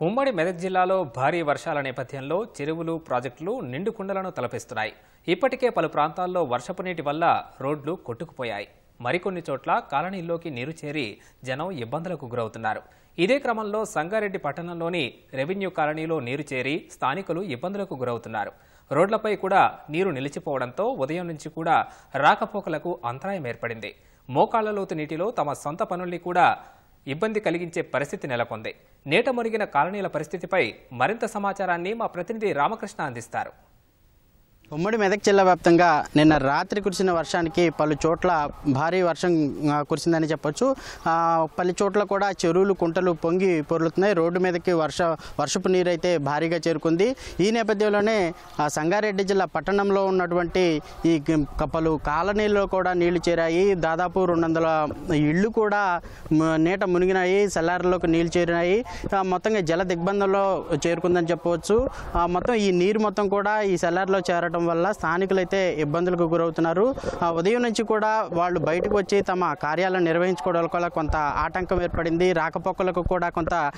ఉమ్మడి మెదక్ జిల్లాలో భారీ వర్షాల నేపథ్యంలో చెరువులు ప్రాజెక్టులు నిండు కుండలను తలపిస్తున్నాయి. ఇప్పటికే పలు ప్రాంతాల్లో వర్షపు నీటి వల్ల రోడ్లు కొట్టుకుపోయాయి. మరికొన్ని చోట్ల కాలనీల్లోకి నీరు చేరి జనం ఇబ్బందులకు గురవుతున్నారు. ఇదే క్రమంలో సంగారెడ్డి పట్టణంలోని రెవెన్యూ కాలనీలో నీరు చేరి స్థానికులు ఇబ్బందులకు గురవుతున్నారు. రోడ్లపై కూడా నీరు నిలిచిపోవడంతో ఉదయం నుంచి కూడా రాకపోకలకు అంతరాయం ఏర్పడింది. మోకాళ్ళ లోతు నీటిలో తమ సొంత పనుల్ని కూడా ఇబ్బంది కలిగించే పరిస్థితి నెలకొంది. నేట మునిగిన కాలనీల పరిస్థితిపై మరింత సమాచారాన్ని మా ప్రతినిధి రామకృష్ణ అందిస్తారు. ఉమ్మడి మెదక్ జిల్లా వ్యాప్తంగా నిన్న రాత్రి కురిసిన వర్షానికి పలు చోట్ల భారీ వర్షం కురిసిందని చెప్పొచ్చు. పలు చోట్ల కూడా చెరువులు కుంటలు పొంగి పొర్లుతున్నాయి. రోడ్డు మీదకి వర్ష వర్షపు నీరు అయితే భారీగా చేరుకుంది. ఈ నేపథ్యంలోనే ఆ, సంగారెడ్డి జిల్లా పట్టణంలో ఉన్నటువంటి ఈ పలు కాలనీల్లో కూడా నీళ్ళు చేరాయి. దాదాపు రెండు వందల ఇళ్ళు కూడా నీట మునిగినాయి. సెల్లార్లోకి నీళ్ళు చేరినాయి. మొత్తంగా జల దిగ్బంధంలో చేరుకుందని చెప్పవచ్చు మొత్తం ఈ నీరు మొత్తం కూడా ఈ సెల్లార్లో చేరడం వల్ల స్థానికులైతే ఇబ్బందులకు గురవుతున్నారు. ఆ, ఉదయం నుంచి కూడా వాళ్ళు బయటకు వచ్చి తమ కార్యాలను నిర్వహించుకోవడం వల్ల కొంత ఆటంకం ఏర్పడింది. రాకపోకలకు కూడా కొంత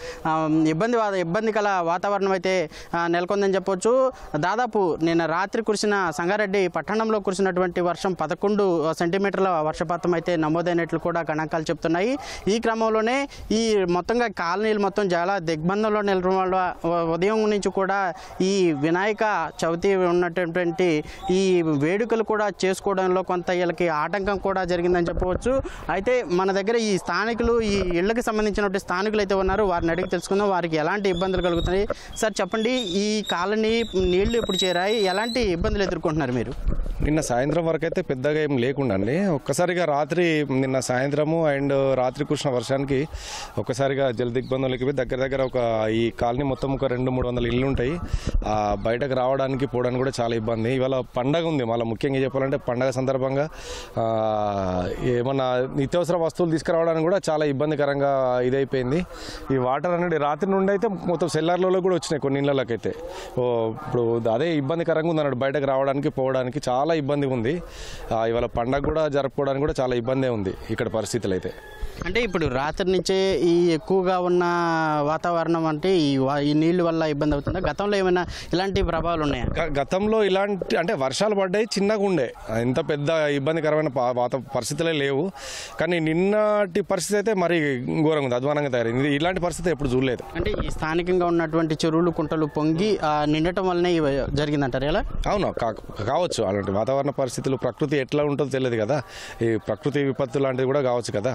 ఇబ్బంది ఇబ్బంది గల వాతావరణం అయితే నెలకొందని చెప్పొచ్చు. దాదాపు నిన్న రాత్రి కురిసిన సంగారెడ్డి పట్టణంలో కురిసినటువంటి వర్షం పదకొండు సెంటీమీటర్ల వర్షపాతం అయితే నమోదైనట్లు కూడా గణాంకాలు చెప్తున్నాయి. ఈ క్రమంలోనే ఈ మొత్తంగా కాలనీలు మొత్తం చాలా దిగ్బంధంలో నిలవడం వల్ల ఉదయం నుంచి కూడా ఈ వినాయక చవితి ఉన్నటువంటి ఈ వేడుకలు కూడా చేసుకోవడంలో కొంత వీళ్ళకి ఆటంకం కూడా జరిగిందని చెప్పవచ్చు. అయితే మన దగ్గర ఈ స్థానికులు ఈ ఇళ్ళకు సంబంధించినటువంటి స్థానికులు అయితే ఉన్నారు. వారిని అడిగి తెలుసుకుందాం. వారికి ఎలాంటి ఇబ్బందులు కలుగుతున్నాయి? సార్ చెప్పండి. ఈ కాలనీ నీళ్ళు ఇప్పుడు చేరాయి. ఎలాంటి ఇబ్బందులు ఎదుర్కొంటున్నారు మీరు? నిన్న సాయంత్రం వరకు అయితే పెద్దగా ఏం లేకుండండి ఒక్కసారిగా రాత్రి నిన్న సాయంత్రము అండ్ రాత్రి కురిసిన వర్షానికి ఒక్కసారిగా జల దిగ్బంధంలోకి పోయి దగ్గర దగ్గర ఒక ఈ కాలనీ మొత్తం ఒక రెండు మూడు వందల ఇల్లు ఉంటాయి. బయటకు రావడానికి పోవడానికి కూడా చాలా ఇబ్బంది. ఇవాళ పండగ ఉంది. మళ్ళీ ముఖ్యంగా చెప్పాలంటే పండగ సందర్భంగా ఏమన్నా నిత్యావసర వస్తువులు తీసుకురావడానికి కూడా చాలా ఇబ్బందికరంగా ఇదైపోయింది. ఈ వాటర్ అనేది రాత్రి నుండి అయితే మొత్తం సెల్లార్లలో కూడా వచ్చినాయి కొన్ని ఇళ్ళకైతే ఓ ఇప్పుడు అదే ఇబ్బందికరంగా ఉంది అన్నట్టు బయటకు రావడానికి పోవడానికి చాలా ఇబ్బంది ఉంది. ఆ, ఇవాళ పండగ కూడా జరుపుకోవడానికి కూడా చాలా ఇబ్బందే ఉంది ఇక్కడ పరిస్థితులు అయితే అంటే ఇప్పుడు రాత్రి నుంచే ఈ ఎక్కువగా ఉన్న వాతావరణం అంటే ఈ ఈ నీళ్ళు వల్ల ఇబ్బంది అవుతుందా? గతంలో ఏమైనా ఇలాంటి ప్రభావాలు ఉన్నాయా? గతంలో ఇలాంటి అంటే వర్షాలు పడ్డాయి చిన్నగా ఉండే. ఇంత పెద్ద ఇబ్బందికరమైన వాత పరిస్థితులే లేవు. కానీ నిన్నటి పరిస్థితి అయితే మరీ ఘోరంగా ఉంది అధ్వానంగా తయారైంది. ఇలాంటి పరిస్థితి ఎప్పుడు చూడలేదు. అంటే ఈ స్థానికంగా ఉన్నటువంటి చెరువులు కుంటలు పొంగి నిండటం వల్లనే జరిగిందంటారు ఎలా? అవును కావచ్చు అలాంటి వాతావరణ పరిస్థితులు ప్రకృతి ఎట్లా ఉంటుందో తెలియదు కదా. ఈ ప్రకృతి విపత్తు లాంటిది కూడా కావచ్చు కదా.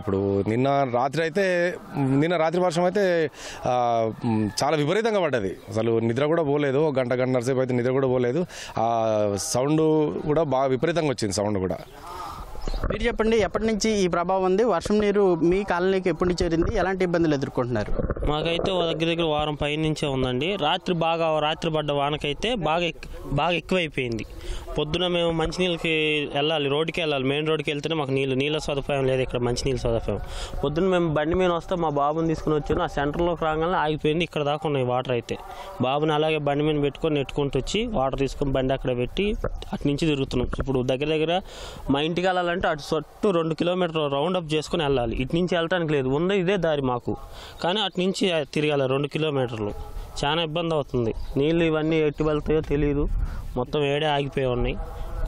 ఇప్పుడు నిన్న రాత్రి అయితే నిన్న రాత్రి వర్షం అయితే చాలా విపరీతంగా పడ్డది. అసలు నిద్ర కూడా పోలేదు. ఒక గంట గంట సేపు అయితే నిద్ర కూడా పోలేదు. ఆ సౌండ్ కూడా బాగా విపరీతంగా వచ్చింది సౌండ్ కూడా. మీరు చెప్పండి ఎప్పటి నుంచి ఈ ప్రభావం ఉంది? వర్షం నీరు మీ కాలనీకి ఎప్పుడు చేరింది? ఎలాంటి ఇబ్బందులు ఎదుర్కొంటున్నారు? మాకైతే దగ్గర దగ్గర వారం పైనుంచే ఉందండి. రాత్రి బాగా రాత్రి పడ్డ వానకైతే బాగా ఎక్- బాగా ఎక్కువైపోయింది. పొద్దున మేము మంచినీళ్ళకి వెళ్ళాలి రోడ్డుకి వెళ్ళాలి. మెయిన్ రోడ్డుకి వెళ్తేనే మాకు నీళ్ళు నీళ్ళ సదుపాయం లేదు ఇక్కడ మంచినీళ్ళ సదుపాయం. పొద్దున మేము బండి మీద వస్తే మా బాబుని తీసుకుని వచ్చాను. ఆ సెంటర్లోకి రాగానే ఆగిపోయింది. ఇక్కడ దాకా ఉన్నాయి వాటర్ అయితే. బాబుని అలాగే బండి మీద పెట్టుకొని నెట్టుకుంటూ వచ్చి వాటర్ తీసుకొని బండి అక్కడ పెట్టి అటు నుంచి తిరుగుతున్నాం. ఇప్పుడు దగ్గర దగ్గర మా ఇంటికి వెళ్ళాలంటే అటు చుట్టూ రెండు కిలోమీటర్ రౌండ్ అప్ చేసుకుని వెళ్ళాలి. ఇటు నుంచి వెళ్ళటానికి లేదు. ఉంది ఇదే దారి మాకు. కానీ అటు నుంచి తిరగాలి రెండు కిలోమీటర్లు. చాలా ఇబ్బంది అవుతుంది. నీళ్ళు ఇవన్నీ ఎట్టి వెళ్తాయో తెలియదు మొత్తం ఏడే ఆగిపోయి ఉన్నాయి.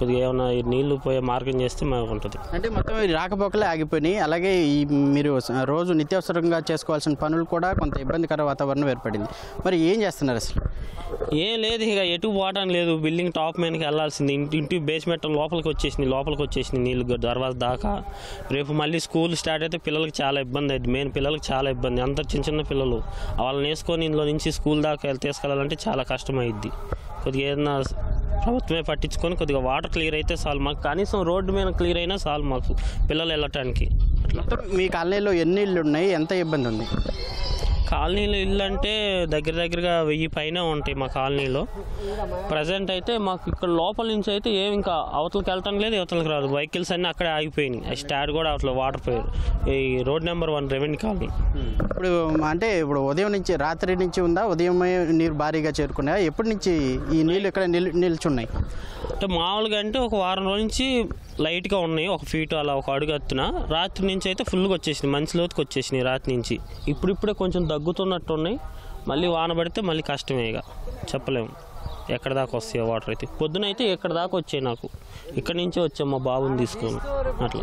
కొద్దిగా ఏమైనా ఈ నీళ్ళు పోయే మార్గం చేస్తే మాకు ఉంటుంది. అంటే మొత్తం ఈ రాకపోకలే ఆగిపోయినాయి. అలాగే ఈ మీరు రోజు నిత్యావసరంగా చేసుకోవాల్సిన పనులు కూడా కొంత ఇబ్బందికర వాతావరణం ఏర్పడింది. మరి ఏం చేస్తున్నారు అసలు? ఏం లేదు ఇక ఎటు పోవడానికి లేదు. బిల్డింగ్ టాప్ మీదకి వెళ్ళాల్సింది. ఇంటి ఇంటి బేస్మెంట్ లోపలికి వచ్చేసింది లోపలికి వచ్చేసింది నీళ్ళు దర్వాజ దాకా. రేపు మళ్ళీ స్కూల్ స్టార్ట్ అయితే పిల్లలకి చాలా ఇబ్బంది అయింది మెయిన్ పిల్లలకి చాలా ఇబ్బంది. అంత చిన్న చిన్న పిల్లలు. వాళ్ళని వేసుకొని ఇందులో నుంచి స్కూల్ దాకా తీసుకెళ్ళాలంటే చాలా కష్టం అయింది కొద్దిగా ఏదైనా ప్రభుత్వమే పట్టించుకొని కొద్దిగా వాటర్ క్లియర్ అయితే చాలు మాకు. కనీసం రోడ్డు మీద క్లియర్ అయినా చాలు మాకు పిల్లలు వెళ్ళటానికి. మీ కాలనీలో ఎన్ని ఇళ్ళు ఉన్నాయి? ఎంత ఇబ్బంది ఉంది? కాలనీలో ఇల్లు అంటే దగ్గర దగ్గరగా వెయ్యి పైన ఉంటాయి మా కాలనీలో. ప్రజెంట్ అయితే మాకు ఇక్కడ లోపల నుంచి అయితే ఏమి ఇంకా అవతలకి వెళ్ళటం లేదు అవతలకి రాదు. వెహికల్స్ అన్నీ అక్కడే ఆగిపోయినాయి. ఆ స్టాడ్ కూడా అవతల వాటర్ పోయారు. ఈ road number one revenue colony. ఇప్పుడు అంటే ఇప్పుడు ఉదయం నుంచి రాత్రి నుంచి ఉందా? ఉదయమే నీరు భారీగా చేరుకున్నాయా? ఎప్పటి నుంచి ఈ నీళ్ళు ఇక్కడ నిల్ నిల్చున్నాయి? అంటే మామూలుగా అంటే ఒక వారం రోజు నుంచి లైట్గా ఉన్నాయి. ఒక ఫీట్ అలా ఒక అడుగు ఎత్తున. రాత్రి నుంచి అయితే ఫుల్గా వచ్చేసినాయి. మంచి లోతుకి వచ్చేసినాయి రాత్రి నుంచి. ఇప్పుడిప్పుడే కొంచెం దగ్గుతున్నట్టు ఉన్నాయి. మళ్ళీ వాన పడితే మళ్ళీ కష్టమే ఇక. చెప్పలేము. ఎక్కడ దాకా వస్తాయో వాటర్ అయితే. పొద్దున అయితే ఎక్కడ దాకా వచ్చాయి నాకు? ఇక్కడ నుంచే వచ్చాం మా బాబుని తీసుకొని. అట్లా.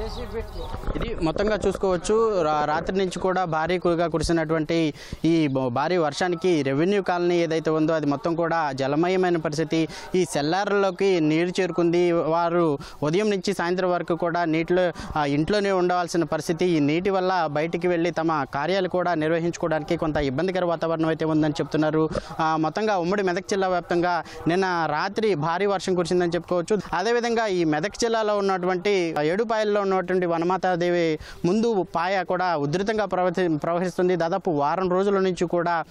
ఇది మొత్తంగా చూసుకోవచ్చు. రా- రాత్రి నుంచి కూడా భారీ కుగా కురిసినటువంటి ఈ భారీ వర్షానికి రెవెన్యూ కాలనీ ఏదైతే ఉందో అది మొత్తం కూడా జలమయమైన పరిస్థితి. ఈ సెల్లార్లోకి నీరు చేరుకుంది. వారు ఉదయం నుంచి సాయంత్రం వరకు కూడా నీటిలో ఇంట్లోనే ఉండవలసిన పరిస్థితి. ఈ నీటి వల్ల బయటికి వెళ్ళి తమ కార్యాలు కూడా నిర్వహించుకోవడానికి కొంత ఇబ్బందికర వాతావరణం అయితే ఉందని చెప్తున్నారు. మొత్తంగా ఉమ్మడి మెదక్ జిల్లా వ్యాప్తంగా నిన్న రాత్రి భారీ వర్షం కురిసిందని చెప్పుకోవచ్చు. అదేవిధంగా ఈ మెదక్ జిల్లాలో ఉన్నటువంటి ఏడుపాయల్లో ఉన్నటువంటి వనమాతాదేవి ముందు పాయ కూడా ఉధృతంగా ప్రవహి ప్రవహిస్తుంది. దాదాపు వారం రోజుల నుంచి కూడా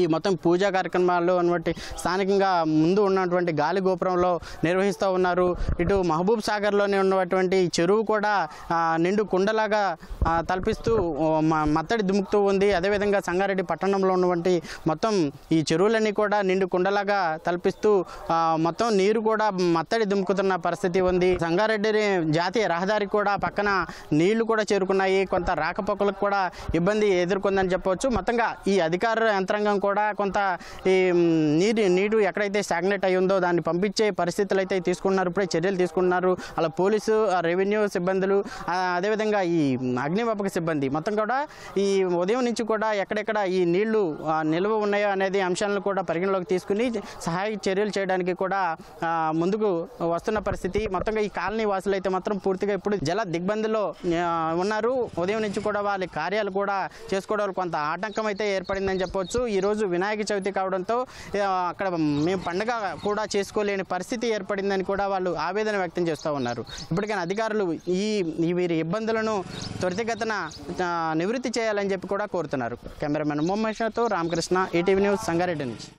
ఈ మొత్తం పూజా కార్యక్రమాలు ఉన్నటువంటి స్థానికంగా ముందు ఉన్నటువంటి గాలి గోపురంలో నిర్వహిస్తూ ఉన్నారు. ఇటు మహబూబ్ సాగర్లోనే ఉన్నటువంటి చెరువు కూడా నిండు కుండలాగా తలపిస్తూ మత్తడి దుముకుతూ ఉంది. అదేవిధంగా సంగారెడ్డి పట్టణంలో ఉన్నటువంటి మొత్తం ఈ చెరువులన్నీ కూడా నిండు కుండలాగా తలపిస్తూ మొత్తం నీరు కూడా మత్తడి దుముకుతున్న పరిస్థితి ఉంది. సంగారెడ్డి జాతీయ రహదారి కూడా పక్కన నీళ్ళు కూడా చేరుకున్నాయి. కొంత రాకపోకలకు కూడా ఇబ్బంది ఎదుర్కొందని చెప్పవచ్చు. మొత్తంగా ఈ అధికార యంత్రాంగం కూడా కొంత ఈ నీరు నీరు ఎక్కడైతే స్టాగ్నేట్ అయి ఉందో దాన్ని పంపించే పరిస్థితులు అయితే తీసుకున్నారు ఇప్పుడే చర్యలు తీసుకున్నారు. అలా పోలీసు రెవెన్యూ సిబ్బందులు అదేవిధంగా ఈ అగ్నివాపక సిబ్బంది మొత్తం కూడా ఈ ఉదయం నుంచి కూడా ఎక్కడెక్కడ ఈ నీళ్ళు నిల్వ ఉన్నాయో అనేది అంశాలను కూడా పరిగణలోకి తీసుకుని సహాయ చర్యలు చేయడానికి కూడా ముందుకు వస్తున్న పరిస్థితి. మొత్తంగా ఈ కాలనీ వాసులు అయితే మాత్రం పూర్తిగా ఇప్పుడు జల దిగ్బంధిలో ఉన్నారు. ఉదయం నుంచి కూడా వాళ్ళ కార్యాలు కూడా చేసుకోవడానికి కొంత ఆటంకం అయితే ఏర్పడిందని చెప్పవచ్చు ఈరోజు వినాయక చవితి కావడంతో అక్కడ మేము పండుగ కూడా చేసుకోలేని పరిస్థితి ఏర్పడిందని కూడా వాళ్ళు ఆవేదన వ్యక్తం చేస్తూ ఉన్నారు. ఇప్పటికైనా అధికారులు ఈ వీరి ఇబ్బందులను త్వరితగతన నివృత్తి చేయాలని చెప్పి కూడా కోరుతున్నారు. Cameraman Mohammed Ramakrishna ETV news Sangareddy నుంచి.